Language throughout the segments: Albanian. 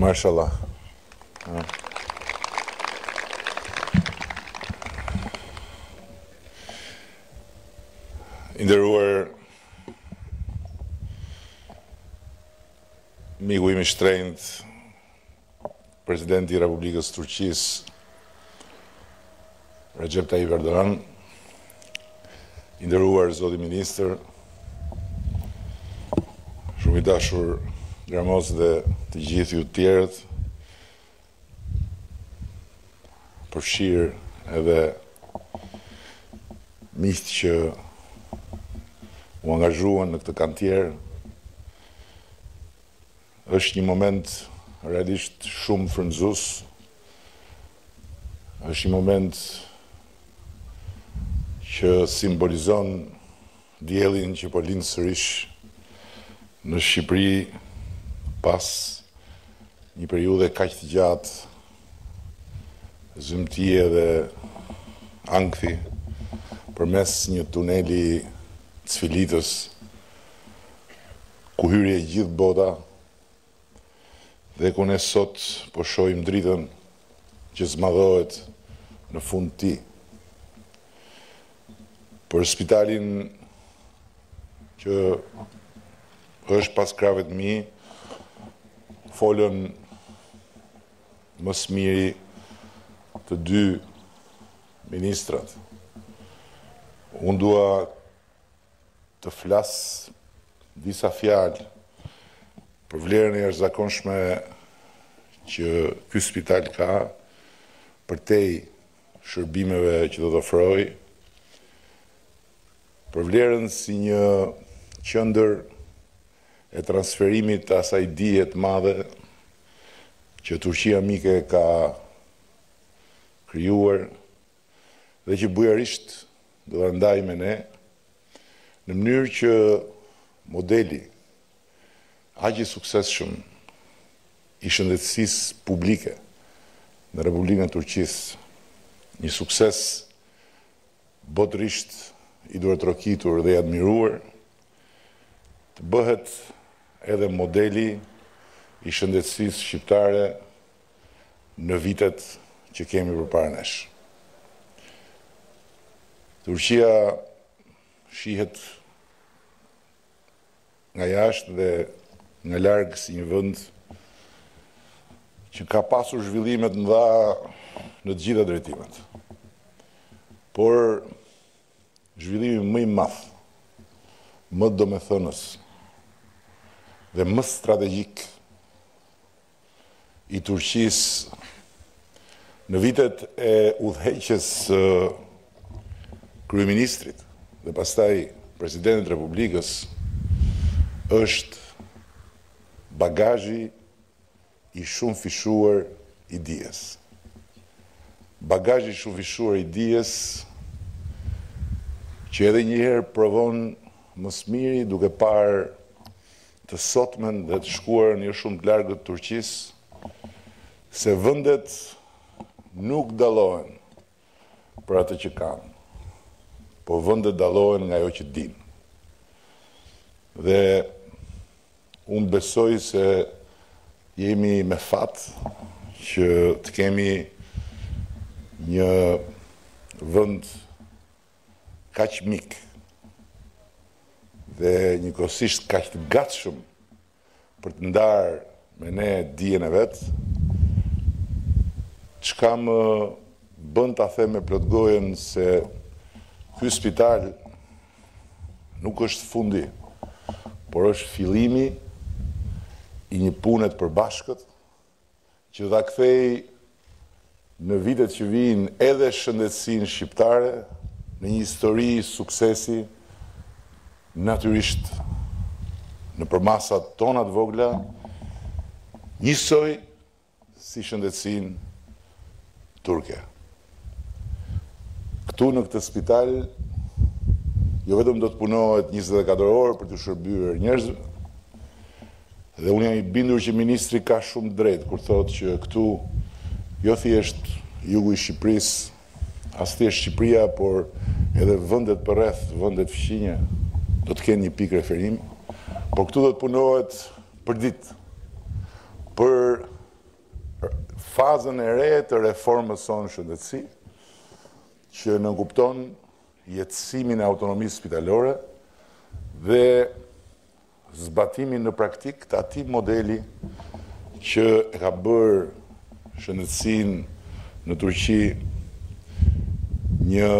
Mashallah. I nderuar miku im i shtrenjtë, Presidenti i Republikës së Turqisë, Recep Tayyip Erdogan, i nderuar zoti ministër, shumë i dashur Gramoz dhe të gjithë ju të tjerët, përfshirë edhe miqtë që u angazhuan në këtë kantier, Është një moment realisht shumë frymëzues. Është një moment që simbolizon diellin që po lind sërish në Shqipëri pas një periudhe kaq të gjatë zymtie dhe ankthi përmes një tuneli cfilitës ku hyri e gjithë bota dhe ku ne sot po shohim dritën që zmadhohet në fund të tij. Për spitalin që është pas krahëve të mi, folën më së miri të dy ministrat. Unë dua të them disa fjalë për vlerën e jashtëzakonshme që ky spital ka përtej shërbimeve që do të ofrojë, për vlerën si një qendër e transferimit të asaj dije të madhe që Turqia mike ka krijuar dhe që bujarisht do ta ndajë me ne, në mënyrë që modeli aq i suksesshëm i shëndetësisë publike në Republikën e Turqisë, një sukses botërisht i duartrokitur dhe i admiruar, të bëhet edhe modeli i shëndetësisë shqiptare në vitet që kemi përpara nesh. Turqia shihet nga jashtë dhe nga larg si një vend që ka pasur zhvillime të mëdha në të gjitha drejtimet. Por, zhvillimi më i madh, më domethënës dhe më strategjik i Turqisë në vitet e udhëheqjes së kryeministrit dhe pastaj presidentit të Republikës është bagazhi i shumëfishuar i dijes. Bagazhi i shumëfishuar i dijes që edhe njëherë provon më së miri duke parë të sotmen dhe të shkuarën jo shumë të largët të Turqisë, se vendet nuk dallohen për atë që kanë, po vendet dallohen nga ajo që dinë. Dhe unë besoj se jemi me fat që të kemi një vend kaq mik dhe njëkohësisht kaq të gatshëm për të ndarë me ne dijen e vet, çka më bën ta them me plot gojën se ky spital nuk është fundi, por është fillimi i një pune të përbashkët, që do ta kthejë në vitet që vijnë edhe shëndetësinë shqiptare në një histori suksesi, natyrisht në përmasat tona të vogla, njësoj si shëndetësinë turke. Këtu në këtë spital jo vetëm do të punohet njëzet e katër orë për t'u shërbyer njerëzve, dhe unë jam i bindur që ministri ka shumë të drejtë kur thotë që këtu jo thjesht jugu i Shqipërisë, as thjesht Shqipëria, por edhe vendet përreth, vendet fqinje do të kenë një pikë referimi, por këtu do të punohet përditë për fazën e re të reformës sonë në shëndetësi, që nënkupton jetësimin e autonomisë spitalore dhe zbatimin në praktikë të atij modeli që e ka bërë shëndetësinë në Turqi një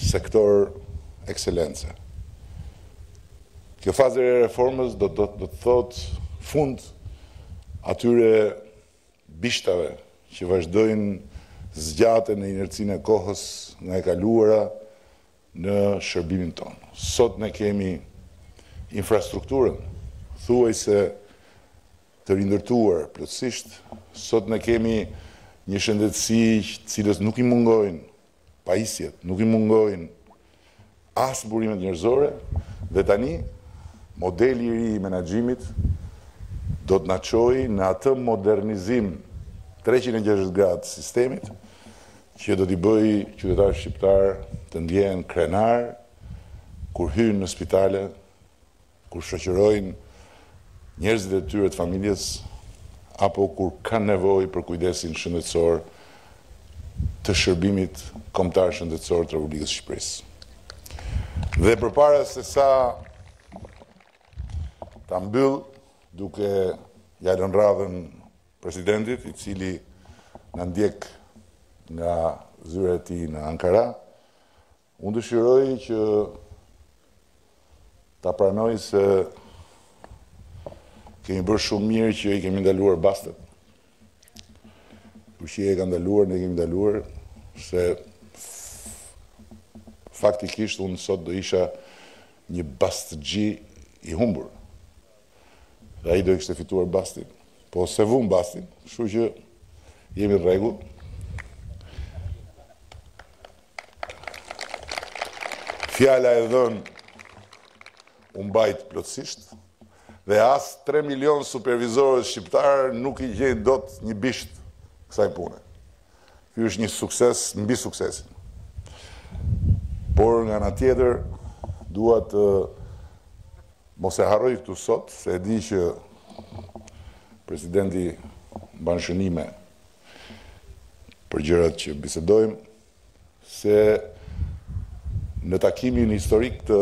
sektor ekselence. Kjo fazë e re e reformës do të thotë fund atyre bishtave që vazhdojnë zgjaten në inercinë e kohës nga e kaluara në shërbimin tonë. Sot ne kemi infrastrukturën thuajse të rindërtuar plotësisht, sot ne kemi një shëndetësi të cilës nuk i mungojnë pajisjet, nuk i mungojnë as burimet njerëzore dhe tani modeli i ri i menaxhimit do të na çojë në atë modernizim 360 gradë sistemit që do t'i bëjë qytetarët shqiptarë të ndjehen krenarë kur hyjnë në spitale kur shoqërojnë njerëzit e tyre të familjes apo kur kanë nevojë për kujdesin shëndetësor të Shërbimit Kombëtar Shëndetësor të Republikës së Shqipërisë. Dhe përpara se sa ta mbyll duke ja lënë radhën presidentit, i cili na ndjek nga zyra e tij në Ankara, Unë dëshiroj që ta pranoj se kemi bërë shumë mirë që i kemi ndaluar bastet. Turqia e ka ndaluar, ne kemi ndaluar, se faktikisht unë sot do isha një bastexhi i humbur. Dhe ai do e kishte fituar bastin. Po s'e vumë bastin, kështu që jemi në rregull. Fjala e dhënë u mbajt plotësisht dhe as 3 milion supervizorë shqiptarë nuk i gjejnë dot një bisht kësaj pune. Ky është një sukses mbi suksesin. Por nga ana tjetër dua të mos e harroj këtu sot se e di që presidenti mban shënime për gjërat që bisedojmë, se në takimin historik të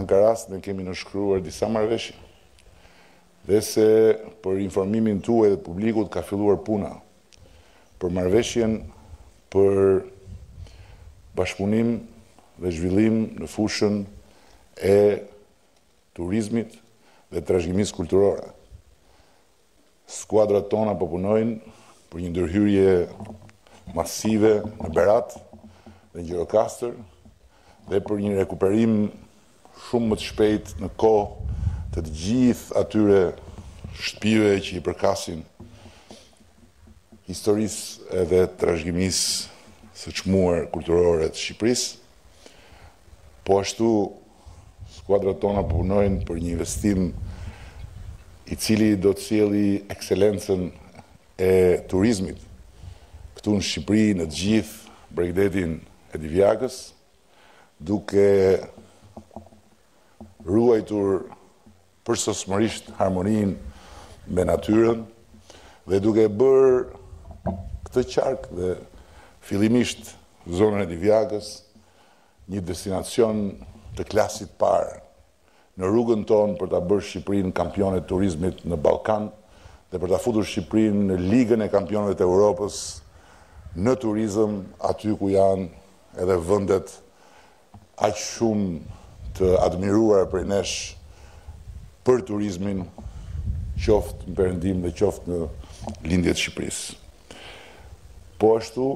Ankarasë ne kemi nënshkruar disa marrëveshje dhe se për informimin tuaj dhe publikut ka filluar puna për marrëveshjen për bashkëpunim dhe zhvillim në fushën e turizmit dhe trashëgimisë kulturore. Skuadrat tona po punojnë për një ndërhyrje masive në Berat dhe në Gjirokastër dhe për një rekuperim shumë më të shpejt në kohë të të gjithë atyre shtëpive që i përkasin historisë edhe trashëgimisë së çmuar kulturore të Shqipërisë. Po ashtu Skuadrat tona po punojnë për një investim i cili do të sjellë ekselencën e turizmit këtu në Shqipëri, në të gjithë bregdetin e Divjakës, duke ruajtur përsosmërisht harmoninë me natyrën dhe duke bërë këtë qark dhe fillimisht zonën e Divjakës, Një destinacion të klasit të parë në rrugën tonë për ta bërë Shqipërinë kampione e turizmit në Ballkan dhe për ta futur Shqipërinë në Ligën e Kampioneve të Europës në turizëm, aty ku janë edhe vendet aq shumë të admiruara prej nesh për turizmin, qoftë në Perëndim dhe qoftë në Lindje të Shqipërisë. Po ashtu,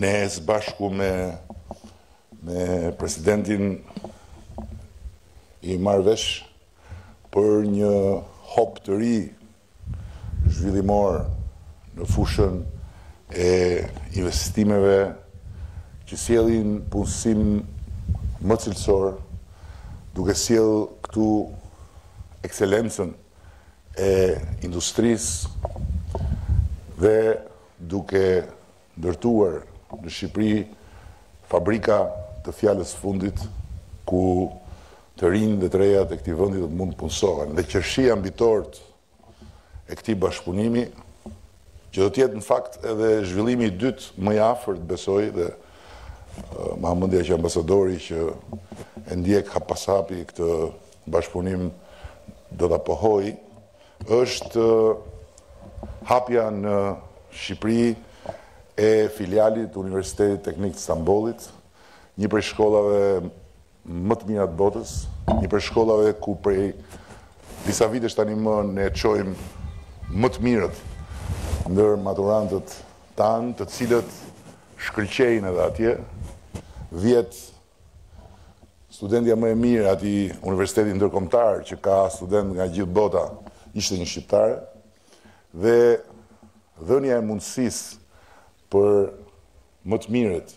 Ne së bashku me me presidentin rimë marrëvesh për një hop të ri zhvillimor në fushën e investimeve që sjellin punësim më cilësor duke sjell këtu ekselencën e industrisë dhe duke ndërtuar në Shqipëri fabrika të fjalës së fundit, ku të rinjtë dhe të rejat e këtij vendi do të mund të punësohen. Dhe qershia mbi tortë e këtij bashkëpunimi, që do të jetë në fakt edhe zhvillimi i dytë më i afërt, besoj dhe ma ha mendja që ambasadori që e ndjek hap pas hapi këtë bashkëpunim do ta pohojë, Është hapja në Shqipëri e filialit të Universitetit Teknik të Stambollit, një prej shkollave më të mira të botës, një prej shkollave ku prej disa vitesh tanimë ne çojmë më të mirët ndër maturantët tanë, të cilët shkëllqejnë edhe atje, vjet Studentja më e mirë e atij universiteti ndërkombëtar që ka studentë nga gjithë bota ishte një shqiptare dhe dhënia e mundësisë për më të mirët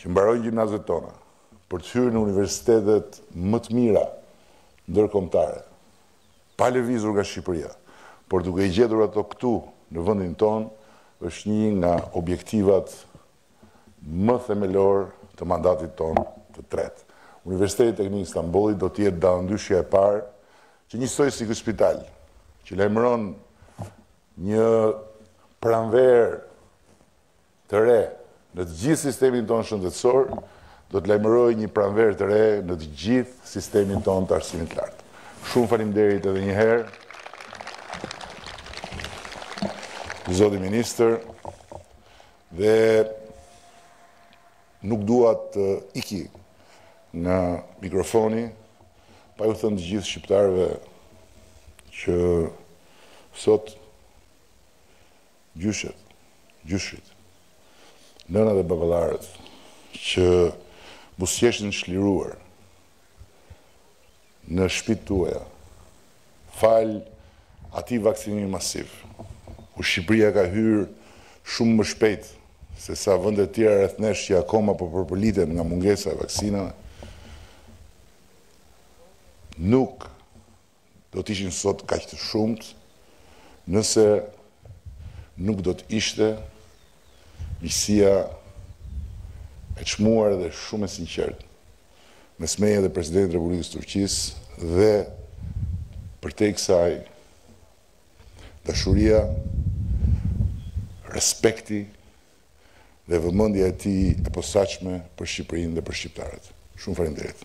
që mbarojnë gjimnazet tona, për të hyrë në universitetet më të mira ndërkombëtare, pa lëvizur nga Shqipëria, por duke i gjetur ato këtu në vendin tonë, është një nga objektivat më themelor të mandatit tonë të tretë. Universiteti Teknik i Stambollit do të jetë dallëndyshja e parë që njësoj si ky spital, që lajmëron një pranverë të re në të gjithë sistemin tonë shëndetësor, do të lajmërojë një pranverë të re në të gjithë sistemin tonë të arsimit të lartë. Shumë faleminderit edhe një herë. Zoti ministër, Dhe nuk dua të iki nga mikrofoni pa ju thënë të gjithë shqiptarëve që sot gjyshet, gjyshit, nënat e baballarët që buzëqeshin çliruar në shtëpitë tuaja falë atij vaksinimi masiv, ku Shqipëria ka hyrë shumë më shpejt sesa vende të tjera rreth nesh që akoma po përpëliten nga mungesa e vaksinave, nuk do të ishin sot kaq të shumtë nëse nuk do të ishte miqësia e çmuar dhe shumë e sinqertë mes meje dhe Presidentit të Republikës së Turqisë dhe përtej kësaj dashuria, respekti dhe vëmendja e tij e posaçme për Shqipërinë dhe për shqiptarët. Shumë faleminderit.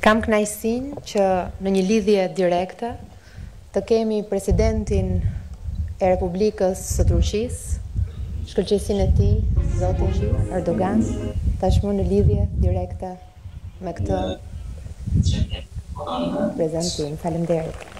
Kam kënaqësinë që në një lidhje direkte të kemi presidentin e Republikës së Turqisë, Shkëlqesinë e Tij, zotin Erdogan, tashmë në lidhje direkte me këtë prezantim. Faleminderit.